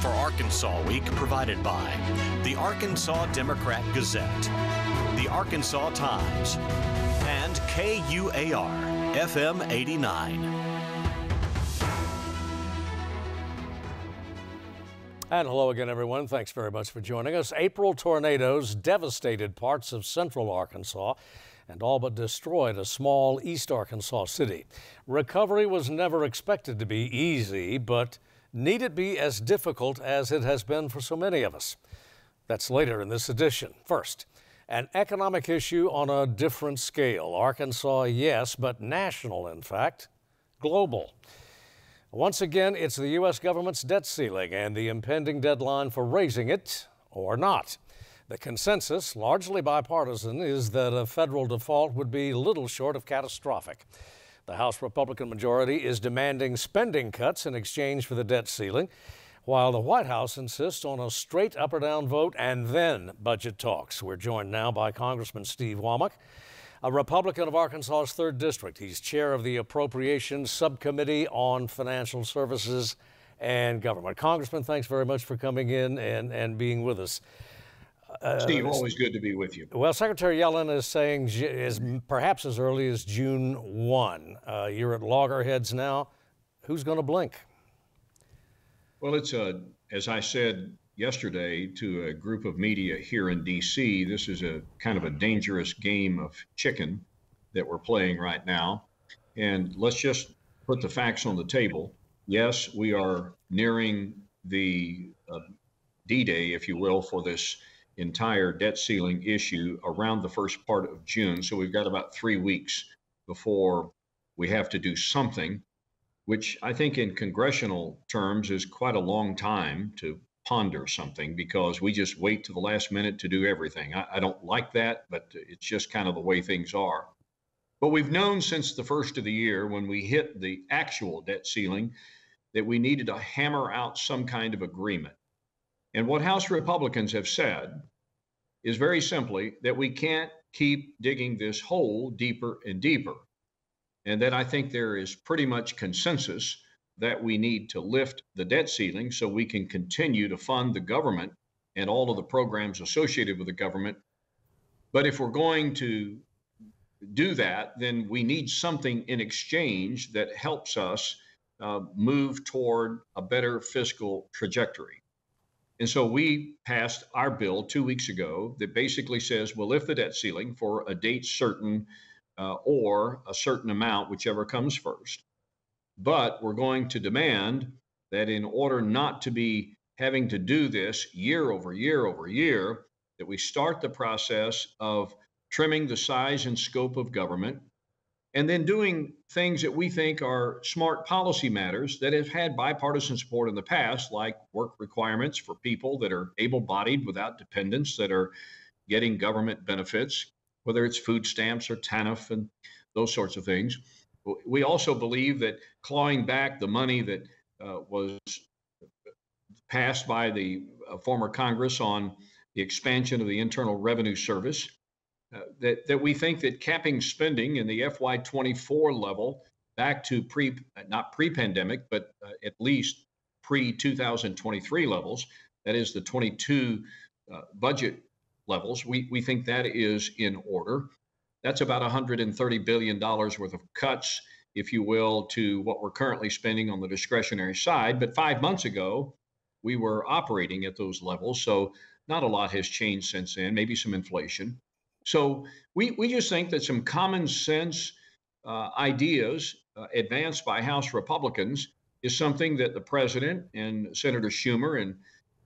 For Arkansas Week provided by the Arkansas Democrat Gazette, the Arkansas Times, and KUAR FM 89. And hello again, everyone. Thanks very much for joining us. April tornadoes devastated parts of central Arkansas and all but destroyed a small East Arkansas city. Recovery was never expected to be easy, but need it be as difficult as it has been for so many of us? That's later in this edition. First, an economic issue on a different scale. Arkansas, yes, but national, in fact, global. Once again, it's the U.S. government's debt ceiling and the impending deadline for raising it or not. The consensus, largely bipartisan, is that a federal default would be little short of catastrophic. The House Republican majority is demanding spending cuts in exchange for the debt ceiling, while the White House insists on a straight up or down vote and then budget talks. We're joined now by Congressman Steve Womack, a Republican of Arkansas's 3rd District. He's chair of the Appropriations Subcommittee on Financial Services and Government. Congressman, thanks very much for coming in and, and being with us. Uh, Steve, always good to be with you. Well, Secretary Yellen is saying is perhaps as early as June 1. Uh, you're at loggerheads now. Who's going to blink? Well, it's a, as I said yesterday to a group of media here in D.C., this is a kind of a dangerous game of chicken that we're playing right now. And let's just put the facts on the table. Yes, we are nearing the uh, D Day, if you will, for this entire debt ceiling issue around the first part of June. So we've got about three weeks before we have to do something, which I think in congressional terms is quite a long time to ponder something because we just wait to the last minute to do everything. I, I don't like that, but it's just kind of the way things are. But we've known since the first of the year when we hit the actual debt ceiling that we needed to hammer out some kind of agreement. And what House Republicans have said is very simply that we can't keep digging this hole deeper and deeper. And that I think there is pretty much consensus that we need to lift the debt ceiling so we can continue to fund the government and all of the programs associated with the government. But if we're going to do that, then we need something in exchange that helps us uh, move toward a better fiscal trajectory. And so we passed our bill two weeks ago that basically says we'll lift the debt ceiling for a date certain uh, or a certain amount, whichever comes first. But we're going to demand that in order not to be having to do this year over year over year, that we start the process of trimming the size and scope of government and then doing things that we think are smart policy matters that have had bipartisan support in the past, like work requirements for people that are able bodied without dependents that are getting government benefits, whether it's food stamps or TANF and those sorts of things. We also believe that clawing back the money that uh, was passed by the uh, former Congress on the expansion of the Internal Revenue Service uh, that, that we think that capping spending in the FY24 level back to pre, not pre pandemic, but uh, at least pre 2023 levels, that is the 22 uh, budget levels, we, we think that is in order. That's about $130 billion worth of cuts, if you will, to what we're currently spending on the discretionary side. But five months ago, we were operating at those levels. So not a lot has changed since then, maybe some inflation. So we, we just think that some common sense uh, ideas uh, advanced by House Republicans is something that the president and Senator Schumer and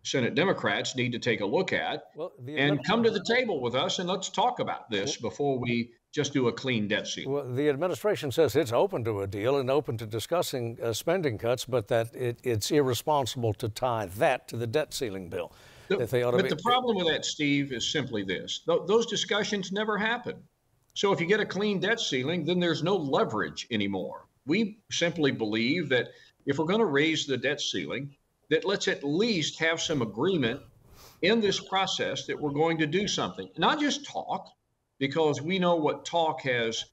Senate Democrats need to take a look at well, and come to the table with us and let's talk about this before we just do a clean debt ceiling. Well, the administration says it's open to a deal and open to discussing uh, spending cuts, but that it, it's irresponsible to tie that to the debt ceiling bill. The, but be, the problem with that, Steve, is simply this: Th- those discussions never happen. So if you get a clean debt ceiling, then there's no leverage anymore. We simply believe that if we're going to raise the debt ceiling, that let's at least have some agreement in this process that we're going to do something, not just talk, because we know what talk has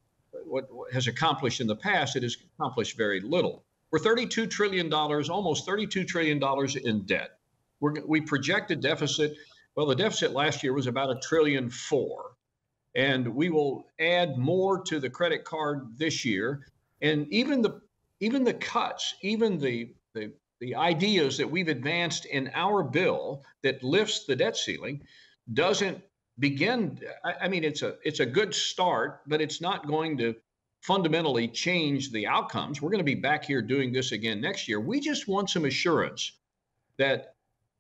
what has accomplished in the past. It has accomplished very little. We're 32 trillion dollars, almost 32 trillion dollars in debt. We're, we project a deficit. Well, the deficit last year was about a trillion four, and we will add more to the credit card this year. And even the even the cuts, even the the the ideas that we've advanced in our bill that lifts the debt ceiling doesn't begin I, I, mean it's a it's a good start but it's not going to fundamentally change the outcomes. We're going to be back here doing this again next year. We just want some assurance that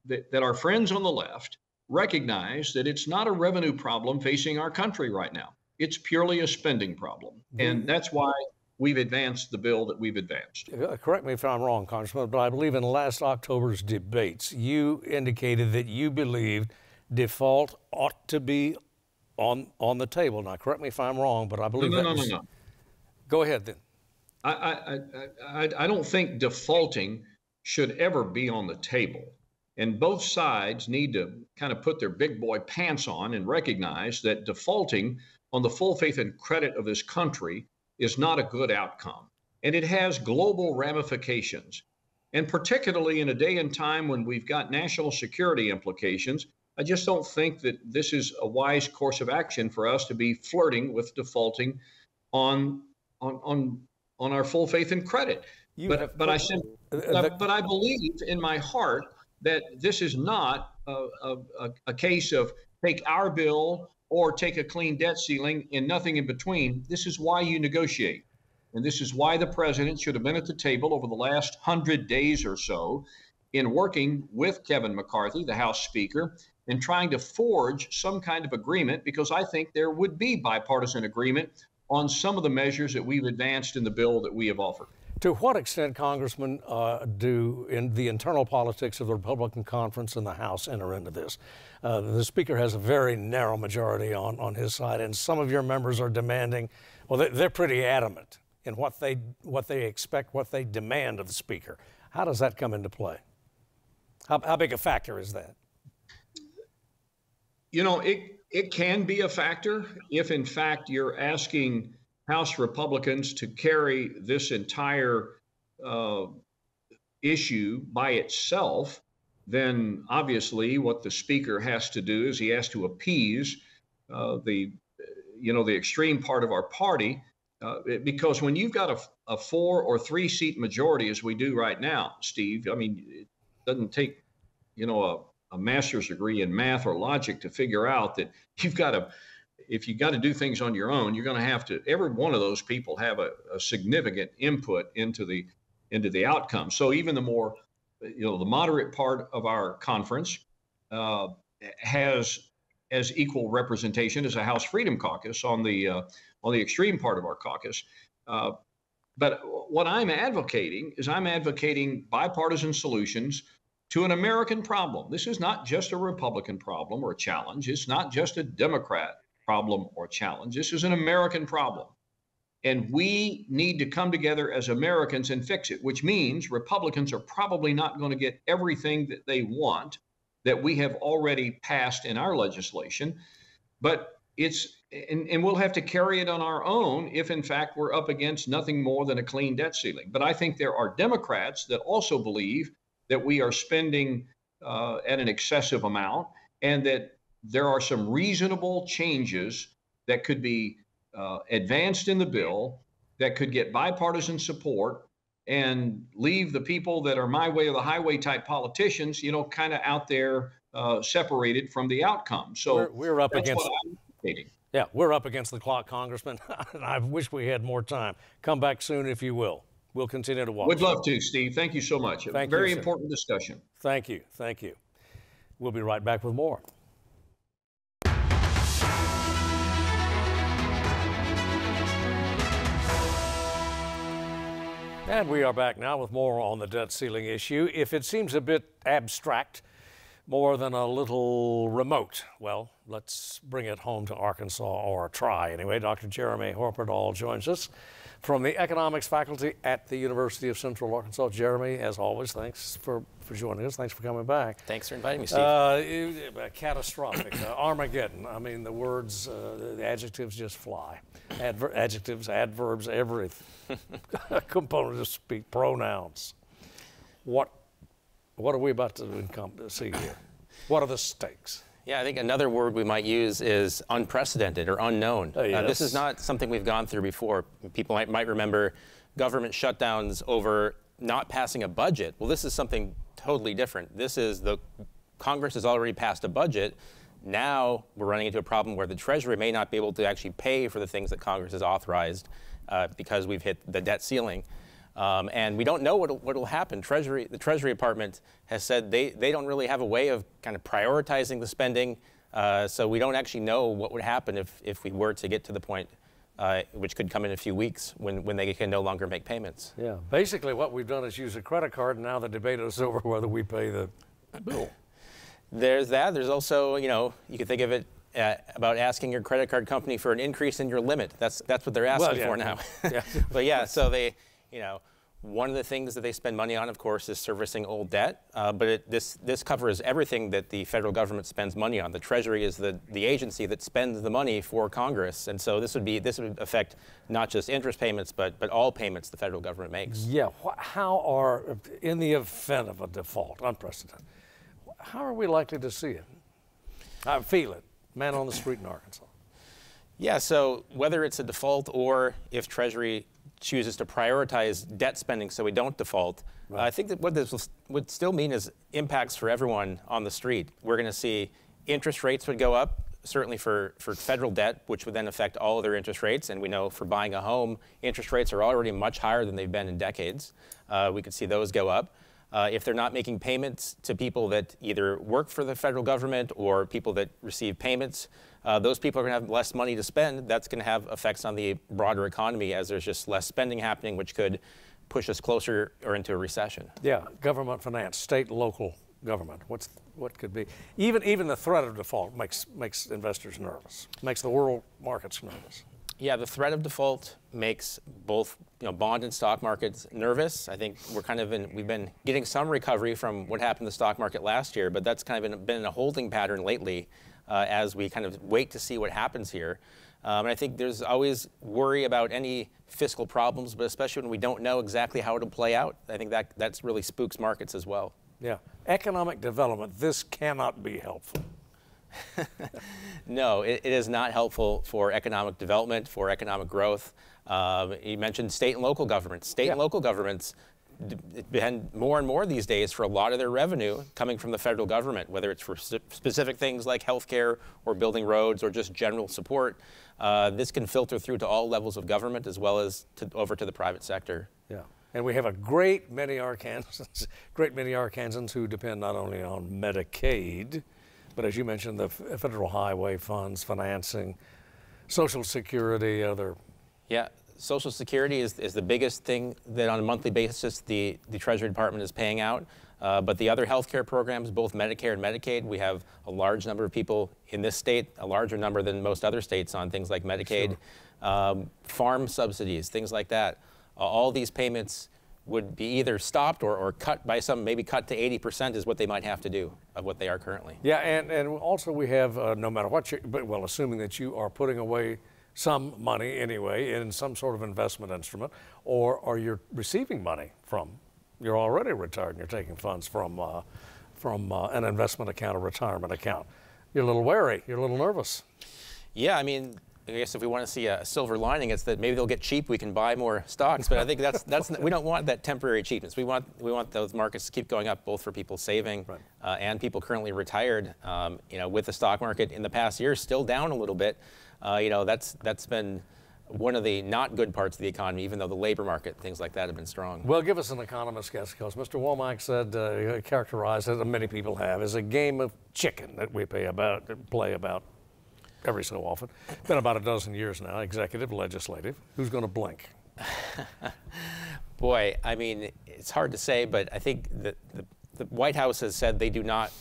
that, that our friends on the left recognize that it's not a revenue problem facing our country right now. It's purely a spending problem. And that's why we've advanced the bill that we've advanced. Uh, correct me if I'm wrong, Congressman, but I believe in last October's debates, you indicated that you believed default ought to be on on the table. Now, correct me if I'm wrong, but I believe no, no, no, was... no, no. Go ahead then. I, I, I, I don't think defaulting should ever be on the table. And both sides need to kind of put their big boy pants on and recognize that defaulting on the full faith and credit of this country is not a good outcome. And it has global ramifications. And particularly in a day and time when we've got national security implications, I just don't think that this is a wise course of action for us to be flirting with defaulting on on on, on our full faith and credit. You but but I said, but, but I believe in my heart that this is not a, a, a case of take our bill or take a clean debt ceiling and nothing in between. This is why you negotiate. And this is why the president should have been at the table over the last hundred days or so in working with Kevin McCarthy, the House Speaker, in trying to forge some kind of agreement because I think there would be bipartisan agreement on some of the measures that we've advanced in the bill that we have offered. To what extent, Congressman, uh, do in the internal politics of the Republican conference and the House enter into this? Uh, the Speaker has a very narrow majority on, on his side, and some of your members are demanding, well, they, they're pretty adamant in what they, what they expect, what they demand of the Speaker. How does that come into play? How, how big a factor is that? You know, it, it can be a factor if, in fact, you're asking House Republicans to carry this entire uh, issue by itself, then obviously what the Speaker has to do is he has to appease uh, the, you know, the extreme part of our party. Uh, because when you've got a, a four or three seat majority, as we do right now, Steve, I mean, doesn't take, you know, a, a master's degree in math or logic to figure out that you've got to, if you've got to do things on your own, you're going to have to. Every one of those people have a, a significant input into the into the outcome. So even the more, you know, the moderate part of our conference uh, has as equal representation as a House Freedom Caucus on the uh, on the extreme part of our caucus. Uh, but what I'm advocating is I'm advocating bipartisan solutions to an American problem. This is not just a Republican problem or challenge. It's not just a Democrat problem or challenge. This is an American problem. And we need to come together as Americans and fix it, which means Republicans are probably not going to get everything that they want that we have already passed in our legislation. But it's, and, and we'll have to carry it on our own if, in fact, we're up against nothing more than a clean debt ceiling. But I think there are Democrats that also believe that we are spending uh, at an excessive amount and that there are some reasonable changes that could be uh, advanced in the bill that could get bipartisan support and leave the people that are my way or the highway type politicians, you know, kind of out there uh, separated from the outcome. So we're, we're up against. Yeah, we're up against the clock, Congressman. I wish we had more time. Come back soon if you will. We'll continue to watch. Would love to, Steve. Thank you so much. Thank Very you, important discussion. Thank you. Thank you. We'll be right back with more. And we are back now with more on the debt ceiling issue. If it seems a bit abstract, more than a little remote, well, let's bring it home to Arkansas or try anyway. Dr. Jeremy Horpedahl joins us from the economics faculty at the University of Central Arkansas. Jeremy, as always, thanks for, for joining us. Thanks for coming back. Thanks for inviting me, Steve. Uh, catastrophic, uh, Armageddon. I mean, the words, uh, the adjectives just fly. Adver- adjectives, adverbs, every component of speak, pronouns. What What are we about to see here? What are the stakes? Yeah, I think another word we might use is unprecedented or unknown. Uh, yes. uh, this is not something we've gone through before. People might, might remember government shutdowns over not passing a budget. Well, this is something totally different. This is the Congress has already passed a budget. Now we're running into a problem where the Treasury may not be able to actually pay for the things that Congress has authorized uh, because we've hit the debt ceiling. Um, and we don't know what will happen. Treasury, the Treasury Department has said they, they don't really have a way of kind of prioritizing the spending. Uh, so we don't actually know what would happen if, if we were to get to the point, uh, which could come in a few weeks, when, when they can no longer make payments. Yeah. Basically, what we've done is use a credit card, and now the debate is over whether we pay the bill. There's that. There's also, you know, you could think of it uh, about asking your credit card company for an increase in your limit. That's that's what they're asking well, yeah. for now. yeah. but yeah, so they you know, one of the things that they spend money on, of course, is servicing old debt. Uh, but it, this this covers everything that the federal government spends money on. The Treasury is the, the agency that spends the money for Congress, and so this would be this would affect not just interest payments, but but all payments the federal government makes. Yeah. How are in the event of a default, unprecedented? How are we likely to see it? I feel it, man on the street in Arkansas. Yeah. So whether it's a default or if Treasury chooses to prioritize debt spending so we don't default. Right. Uh, I think that what this would still mean is impacts for everyone on the street. We're going to see interest rates would go up, certainly for, for federal debt, which would then affect all other interest rates. And we know for buying a home, interest rates are already much higher than they've been in decades. Uh, we could see those go up. Uh, if they're not making payments to people that either work for the federal government or people that receive payments, uh, those people are going to have less money to spend. That's going to have effects on the broader economy as there's just less spending happening, which could push us closer or into a recession. Yeah, government finance, state, local government. What's what could be even even the threat of default makes makes investors nervous, makes the world markets nervous. Yeah, the threat of default makes both you know, bond and stock markets nervous. I think we're kind of in, we've been getting some recovery from what happened in the stock market last year, but that's kind of been, been a holding pattern lately uh, as we kind of wait to see what happens here. Um, and I think there's always worry about any fiscal problems, but especially when we don't know exactly how it'll play out. I think that that's really spooks markets as well. Yeah, economic development. This cannot be helpful. no, it, it is not helpful for economic development, for economic growth. Uh, you mentioned state and local governments. State yeah. and local governments depend more and more these days for a lot of their revenue coming from the federal government, whether it's for specific things like healthcare or building roads or just general support. Uh, this can filter through to all levels of government as well as to, over to the private sector. Yeah. And we have a great many Arkansans, great many Arkansans who depend not only on Medicaid, but as you mentioned, the federal highway funds, financing, Social Security, other. Yeah, Social Security is, is the biggest thing that on a monthly basis the, the Treasury Department is paying out. Uh, but the other healthcare programs, both Medicare and Medicaid, we have a large number of people in this state, a larger number than most other states on things like Medicaid, sure. um, farm subsidies, things like that. Uh, all these payments would be either stopped or, or cut by some, maybe cut to 80% is what they might have to do of what they are currently. Yeah, and, and also we have, uh, no matter what you, but well, assuming that you are putting away some money anyway in some sort of investment instrument, or, or you're receiving money from, you're already retired and you're taking funds from, uh, from uh, an investment account, a retirement account. You're a little wary, you're a little nervous. Yeah, I mean, I guess if we want to see a silver lining, it's that maybe they'll get cheap. We can buy more stocks, but I think that's that's we don't want that temporary cheapness. We want we want those markets to keep going up, both for people saving right. uh, and people currently retired. Um, you know, with the stock market in the past year still down a little bit, uh, you know that's that's been one of the not good parts of the economy, even though the labor market, things like that, have been strong. Well, give us an economist guess, because Mr. Womack said, uh, characterized and many people have, as a game of chicken that we about, play about every so often. It's been about a dozen years now, executive, legislative. Who's going to blink? Boy, I mean, it's hard to say, but I think the, the, the White House has said they do not,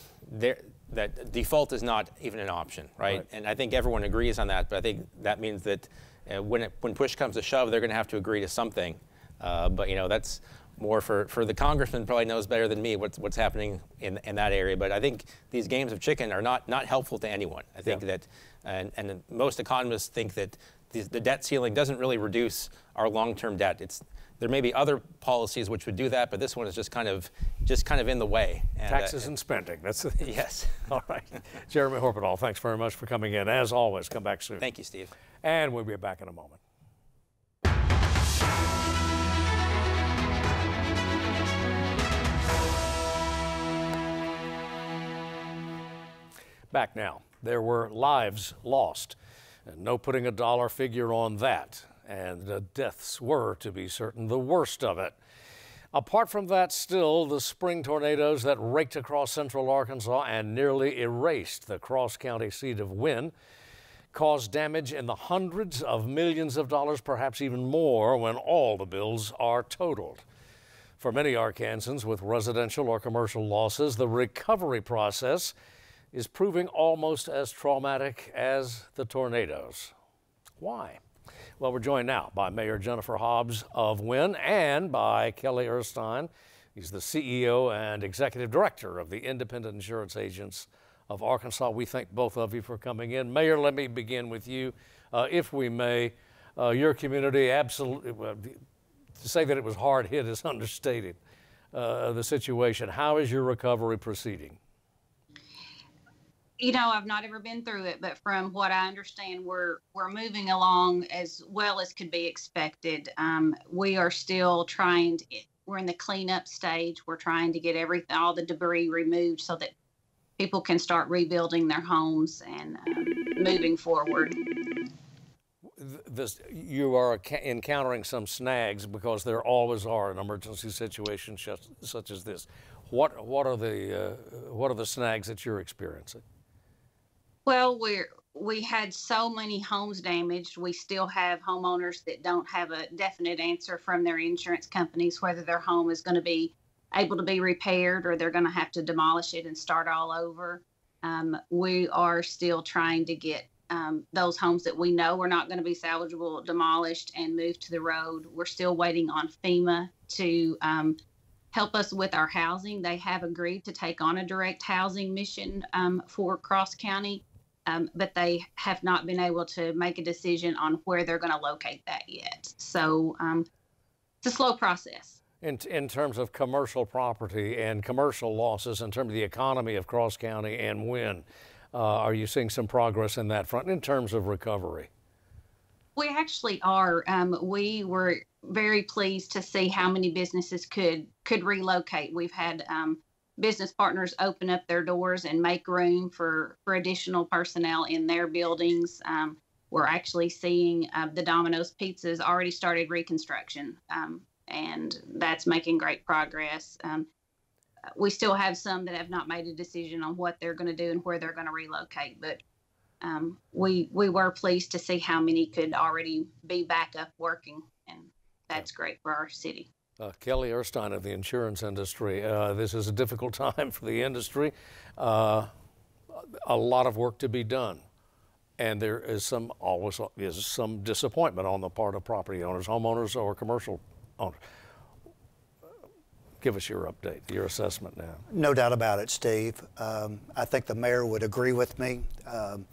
that default is not even an option, right? right? And I think everyone agrees on that, but I think that means that uh, when, it, when push comes to shove, they're going to have to agree to something. Uh, but, you know, that's more for, for the congressman probably knows better than me what's, what's happening in, in that area. But I think these games of chicken are not, not helpful to anyone. I think yeah. that and, and most economists think that the, the debt ceiling doesn't really reduce our long-term debt. It's there may be other policies which would do that, but this one is just kind of just kind of in the way. And, uh, Taxes uh, and spending. That's the, yes. All right. Jeremy Horpedahl, thanks very much for coming in. As always, come back soon. Thank you, Steve. And we'll be back in a moment. Back now. There were lives lost, and no putting a dollar figure on that. And the deaths were, to be certain, the worst of it. Apart from that, still, the spring tornadoes that raked across central Arkansas and nearly erased the cross county seat of Wynne caused damage in the hundreds of millions of dollars, perhaps even more, when all the bills are totaled. For many Arkansans with residential or commercial losses, the recovery process is proving almost as traumatic as the tornadoes. Why? Well, we're joined now by Mayor Jennifer Hobbs of Wynne and by Kelley Erstine. He's the CEO and Executive Director of the Independent Insurance Agents of Arkansas. We thank both of you for coming in. Mayor, let me begin with you, uh, if we may. Uh, your community absolutely, well, to say that it was hard hit is understated. Uh, the situation. How is your recovery proceeding? You know, I've not ever been through it, but from what I understand, we're we're moving along as well as could be expected. Um, we are still trying. To, we're in the cleanup stage. We're trying to get everything, all the debris removed, so that people can start rebuilding their homes and uh, moving forward. This, you are encountering some snags because there always are in emergency situations such as this. What what are the uh, what are the snags that you're experiencing? Well, we're we had so many homes damaged. We still have homeowners that don't have a definite answer from their insurance companies whether their home is going to be able to be repaired or they're going to have to demolish it and start all over. Um, we are still trying to get um, those homes that we know are not going to be salvageable demolished and moved to the road. We're still waiting on FEMA to um, help us with our housing. They have agreed to take on a direct housing mission um, for Cross County um, but they have not been able to make a decision on where they're going to locate that yet. So um, it's a slow process. In, in terms of commercial property and commercial losses, in terms of the economy of Cross County and Wynne, uh, are you seeing some progress in that front in terms of recovery? We actually are. Um, we were very pleased to see how many businesses could could relocate. We've had um, business partners open up their doors and make room for, for additional personnel in their buildings. Um, we're actually seeing uh, the Domino's Pizzas already started reconstruction, um, and that's making great progress. Um, we still have some that have not made a decision on what they're going to do and where they're going to relocate, but um, we we were pleased to see how many could already be back up working, and that's great for our city. Uh, Kelley Erstine of the insurance industry. Uh, this is a difficult time for the industry. Uh, a lot of work to be done. And there is some always is some disappointment on the part of property owners, homeowners, or commercial owners. Give us your update, your assessment now. No doubt about it, Steve. Um, I think the mayor would agree with me. Um,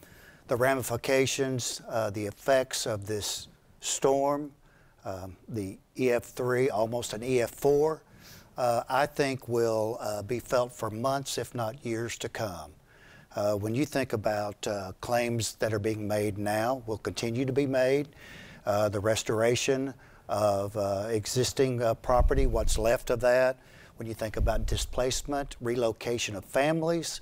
the ramifications, uh, the effects of this storm, um, the EF3, almost an EF4, uh, I think will uh, be felt for months, if not years to come. Uh, when you think about uh, claims that are being made now, will continue to be made, uh, the restoration of uh, existing property, what's left of that, when you think about displacement, relocation of families,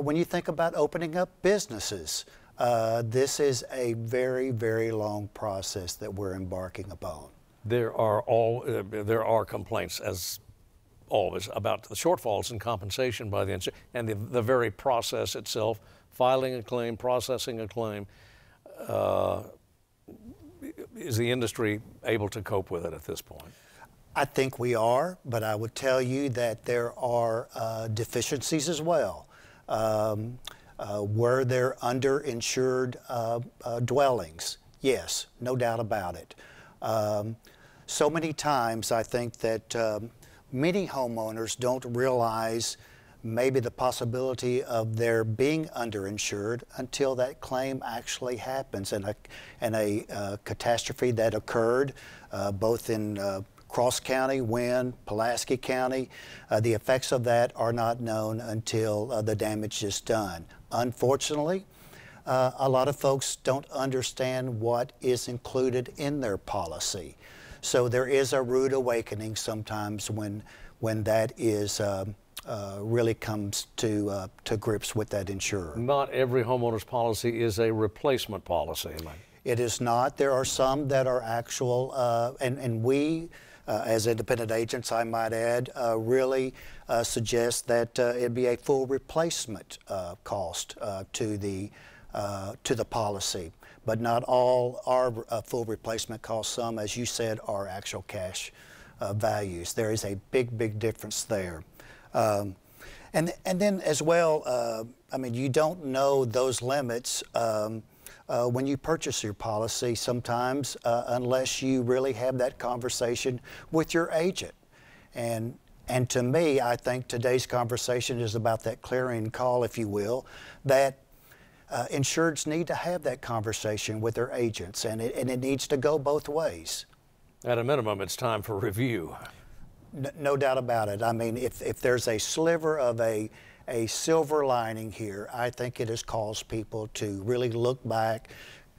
when you think about opening up businesses, uh, this is a very, very long process that we're embarking upon. There are all uh, there are complaints as always about the shortfalls in compensation by the insurance and the, the very process itself, filing a claim, processing a claim. Uh, is the industry able to cope with it at this point? I think we are, but I would tell you that there are uh, deficiencies as well. Um, uh, were there underinsured uh, uh, dwellings? Yes, no doubt about it. Um, so many times I think that um, many homeowners don't realize maybe the possibility of their being underinsured until that claim actually happens and a, and a uh, catastrophe that occurred uh, both in uh, Cross County, Wynne, Pulaski County. Uh, the effects of that are not known until uh, the damage is done. Unfortunately, uh, a lot of folks don't understand what is included in their policy. So there is a rude awakening sometimes when, when that is um, uh, really comes to uh, to grips with that insurer. Not every homeowner's policy is a replacement policy. It is not. There are some that are actual, uh, and and we. Uh, as independent agents, I might add, uh, really uh, suggest that it be a full replacement cost to the to the policy, but not all are full replacement costs. Some, as you said, are actual cash values. There is a big, big difference there. Um, and, and then as well, uh, I mean, you don't know those limits um, uh, when you purchase your policy sometimes uh, unless you really have that conversation with your agent. And, and to me, I think today's conversation is about that clearing call, if you will, that uh, insureds need to have that conversation with their agents, and it, and it needs to go both ways. At a minimum, it's time for review no doubt about it. I mean, if, if there's a sliver of a, a silver lining here, I think it has caused people to really look back,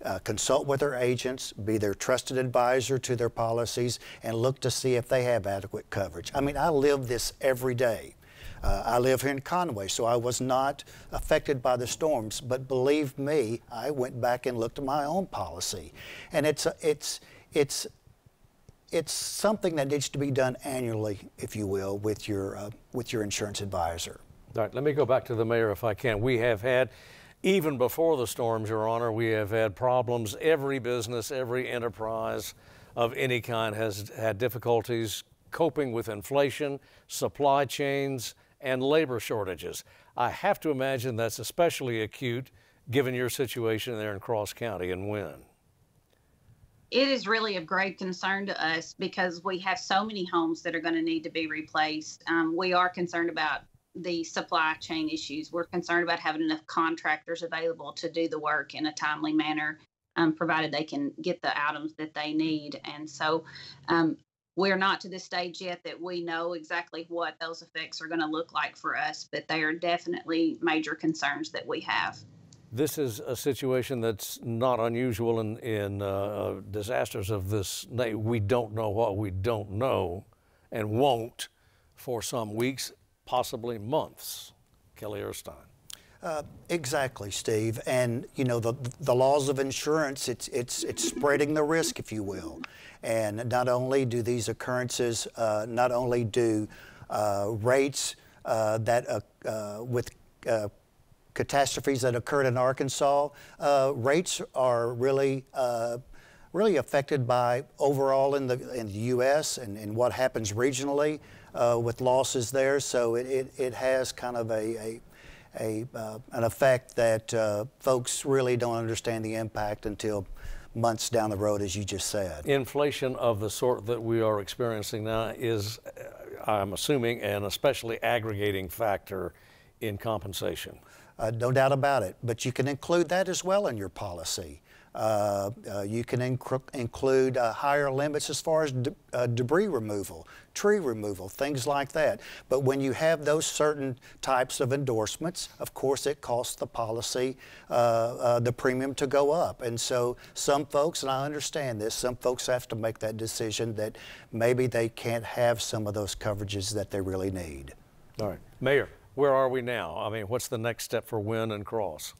uh, consult with their agents, be their trusted advisor to their policies, and look to see if they have adequate coverage. I mean, I live this every day. Uh, I live here in Conway, so I was not affected by the storms. But believe me, I went back and looked at my own policy, and it's it's it's it's something that needs to be done annually, if you will, with your uh, with your insurance advisor. All right, let me go back to the mayor if I can. We have had, even before the storms, Your Honor, we have had problems. Every business, every enterprise of any kind has had difficulties coping with inflation, supply chains, and labor shortages. I have to imagine that's especially acute given your situation there in Cross County and Wynne it is really of great concern to us because we have so many homes that are going to need to be replaced. Um, we are concerned about the supply chain issues. We're concerned about having enough contractors available to do the work in a timely manner, um, provided they can get the items that they need. And so um, we're not to the stage yet that we know exactly what those effects are going to look like for us, but they are definitely major concerns that we have. This is a situation that's not unusual in, in uh, uh disasters of this nature. We don't know what we don't know and won't for some weeks, possibly months. Kelley Erstine. Uh, exactly, Steve. And you know the the laws of insurance. It's it's it's spreading the risk, if you will. And not only do these occurrences, uh, not only do uh, rates uh, that uh, with catastrophes that occurred in Arkansas, uh, rates are really uh, really affected by overall in the in the U.S. and, and what happens regionally uh, with losses there. So it, it, it has kind of a, a, a uh, an effect that uh, folks really don't understand the impact until months down the road, as you just said. Inflation of the sort that we are experiencing now is, uh, I'm assuming, an especially aggregating factor in compensation. Uh, no doubt about it. But you can include that as well in your policy. Uh, uh, you can inc include uh, higher limits as far as de uh, debris removal, tree removal, things like that. But when you have those certain types of endorsements, of course, it costs the policy uh, the premium to go up. And so some folks, and I understand this, some folks have to make that decision that maybe they can't have some of those coverages that they really need. All right. Mayor where are we now? I mean, what's the next step for Wynne and Cross?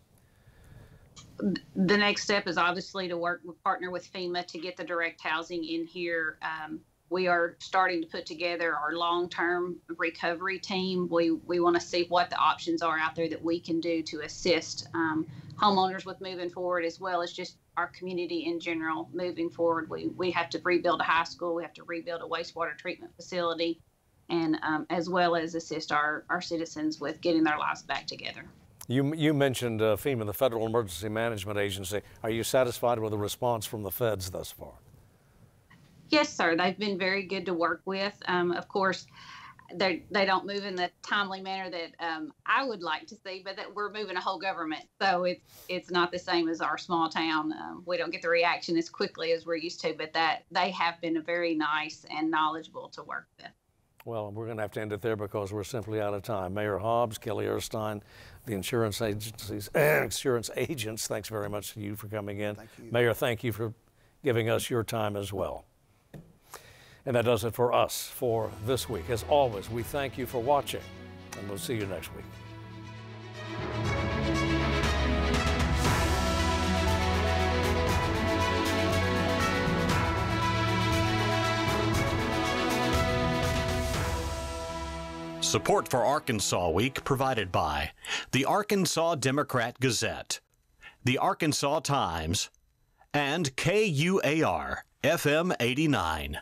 The next step is obviously to work with, partner with FEMA to get the direct housing in here. Um, we are starting to put together our long-term recovery team. We we want to see what the options are out there that we can do to assist um, homeowners with moving forward, as well as just our community in general moving forward. We we have to rebuild a high school. We have to rebuild a wastewater treatment facility and um, as well as assist our, our citizens with getting their lives back together. You, you mentioned uh, FEMA, the Federal Emergency Management Agency. Are you satisfied with the response from the feds thus far? Yes, sir. They've been very good to work with. Um, of course, they they don't move in the timely manner that um, I would like to see, but that we're moving a whole government, so it's it's not the same as our small town. Um, we don't get the reaction as quickly as we're used to, but that they have been very nice and knowledgeable to work with. Well, we're going to have to end it there because we're simply out of time. Mayor Hobbs, Kelley Erstine, the insurance agencies, insurance agents. Thanks very much to you for coming in. Thank. Mayor, thank you for giving us your time as well. And that does it for us for this week. As always, we thank you for watching, and we'll see you next week. Support for Arkansas Week provided by the Arkansas Democrat Gazette, the Arkansas Times, and KUAR FM 89.